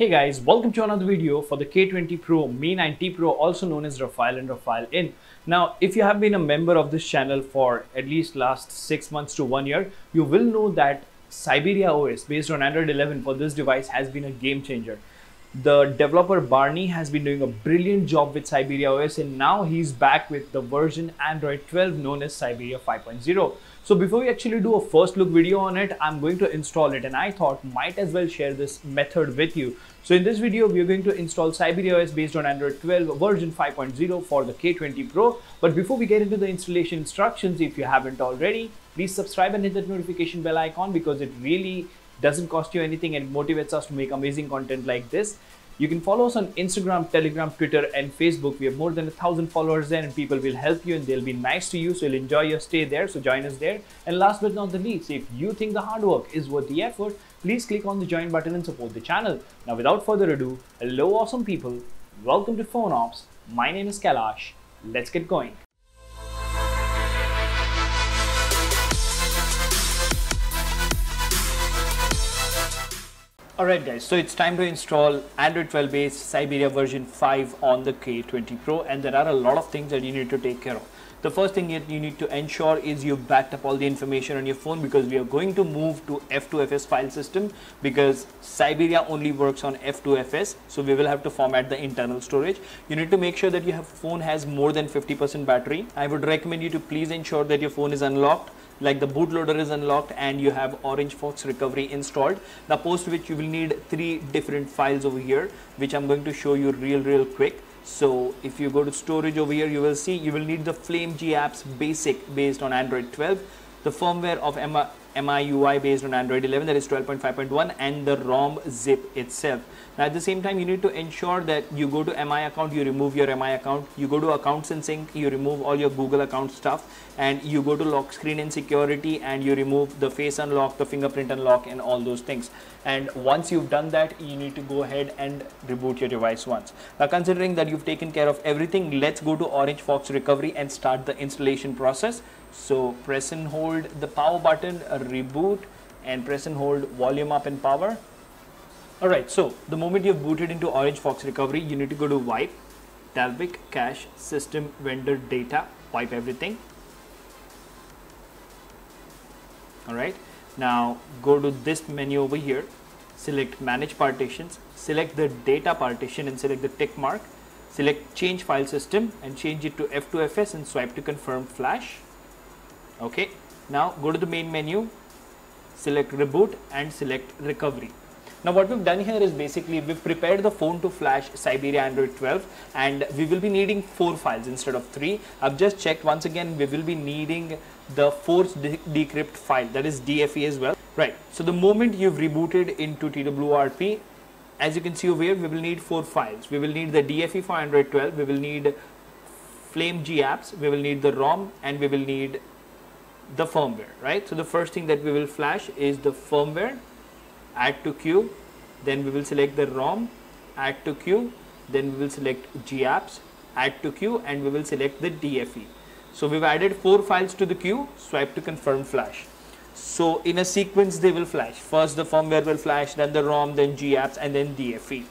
Hey guys, welcome to another video for the K20 Pro Mi 9T Pro, also known as Raphael and Raphael In. Now, if you have been a member of this channel for at least last six months to one year, you will know that Syberia OS based on Android 11 for this device has been a game changer. The developer Barney has been doing a brilliant job with Syberia OS and now he's back with the version Android 12 known as Syberia 5.0. So before we actually do a first look video on it, I'm going to install it and I thought might as well share this method with you. So in this video, we are going to install Syberia OS based on Android 12 version 5.0 for the K20 Pro. But before we get into the installation instructions, if you haven't already, please subscribe and hit that notification bell icon because it really doesn't cost you anything and motivates us to make amazing content like this. You can follow us on Instagram, Telegram, Twitter, and Facebook. We have more than a thousand followers there, and people will help you and they'll be nice to you. So you'll enjoy your stay there. So join us there. And last but not the least, if you think the hard work is worth the effort, please click on the join button and support the channel. Now, without further ado, hello, awesome people. Welcome to Phone Ops. My name is Kailash. Let's get going. Alright guys, so it's time to install Android 12 based Syberia version 5 on the K20 Pro and there are a lot of things that you need to take care of. The first thing you need to ensure is you've backed up all the information on your phone because we are going to move to F2FS file system because Syberia only works on F2FS so we will have to format the internal storage. You need to make sure that your phone has more than 50% battery. I would recommend you to please ensure that your phone is unlocked like the bootloader is unlocked and you have Orange Fox recovery installed. Now post which you will need three different files over here which I'm going to show you real real quick. So if you go to storage over here you will see you will need the Flame G apps basic based on Android 12, the firmware of MIUI based on Android 11 that is 12.5.1 and the ROM zip itself. Now at the same time you need to ensure that you go to MI account, you remove your MI account, you go to accounts and sync, you remove all your Google account stuff and you go to lock screen and security and you remove the face unlock, the fingerprint unlock and all those things. And once you've done that, you need to go ahead and reboot your device once. Now considering that you've taken care of everything, let's go to Orange Fox recovery and start the installation process. So press and hold the power button, reboot and press and hold volume up and power. Alright, so the moment you've booted into Orange Fox Recovery, you need to go to wipe, Dalvik, cache, system, vendor, data, wipe everything. Alright, now go to this menu over here, select manage partitions, select the data partition and select the tick mark, select change file system and change it to F2FS and swipe to confirm flash okay now go to the main menu select reboot and select recovery now what we've done here is basically we've prepared the phone to flash Syberia Android 12 and we will be needing four files instead of three. I've just checked once again we will be needing the force de decrypt file that is DFE as well. Right. So the moment you've rebooted into TWRP as you can see over here we will need four files. We will need the DFE for Android 12, we will need Flame G apps, we will need the ROM and we will need the firmware, right? So the first thing that we will flash is the firmware, add to queue, then we will select the ROM, add to queue, then we will select GApps, add to queue, and we will select the DFE. So we've added four files to the queue, swipe to confirm flash. So in a sequence they will flash. First the firmware will flash, then the ROM, then GApps, and then DFE.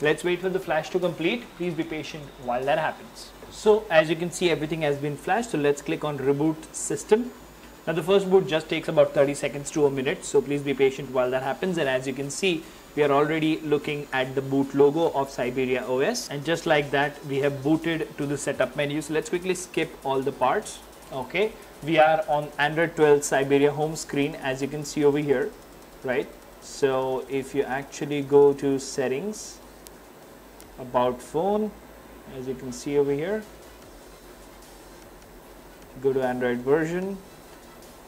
Let's wait for the flash to complete. Please be patient while that happens. So as you can see everything has been flashed. So let's click on reboot system. Now the first boot just takes about 30 seconds to a minute. So please be patient while that happens. And as you can see we are already looking at the boot logo of Syberia OS. And just like that we have booted to the setup menu. So let's quickly skip all the parts. Okay. We are on Android 12 Syberia home screen as you can see over here. Right. So if you actually go to settings about phone as you can see over here go to Android version.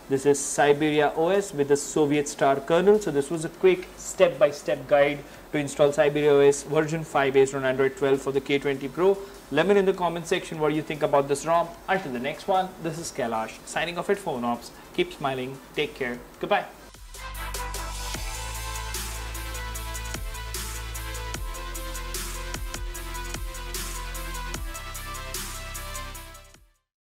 This is Syberia OS with the Soviet Star kernel. So this was a quick step-by-step -step guide to install Syberia OS version 5 based on Android 12 for the K20 Pro. Let me know in the comment section what you think about this ROM. Until the next one this is Kailash signing off at Phone Ops keep smiling. Take care. Goodbye